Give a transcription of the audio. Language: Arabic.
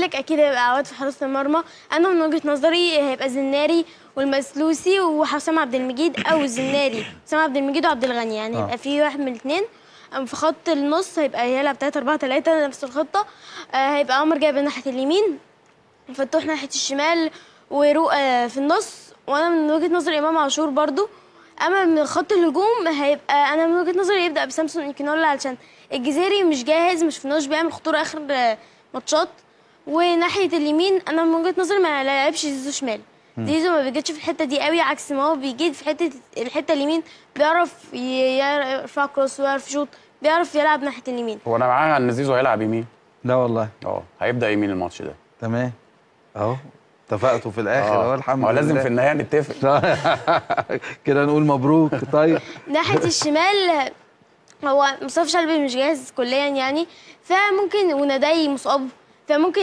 لك أكيد هيبقى عواد في حراسة المرمى. أنا من وجهة نظري هيبقى الزناري والمسلوسي وحسام عبد المجيد أو الزناري حسام عبد المجيد وعبد الغني. يعني آه. هيبقى في واحد من الاثنين في خط النص هيبقى هيلعب 3 4 3 نفس الخطة. آه، هيبقى عمر جايب ناحية اليمين فتوح ناحية الشمال ورؤى في النص. وأنا من وجهة نظري إمام عاشور برضو. أما من خط الهجوم هيبقى أنا من وجهة نظري يبدأ بسامسون إنكينولا علشان الجزيري مش جاهز مش فيناش بيعمل خطورة آخر آه، ماتشات. وناحية اليمين أنا من وجهة نظري ما لعبش زيزو شمال. زيزو ما بيجيش في الحتة دي قوي عكس ما هو بيجي في حتة الحتة اليمين بيعرف ي- يرفع كروس ويعرف يشوط بيعرف يلعب ناحية اليمين. هو أنا معاها إن زيزو هيلعب يمين. لا والله. أه هيبدأ يمين الماتش ده. تمام. أهو اتفقتوا في الآخر. أه أهو الحمد ما هو لله. لازم في النهاية نتفق. كده نقول مبروك. طيب. ناحية الشمال هو مصطفى شلبي مش جاهز كليا يعني فممكن ونداي مصاب فممكن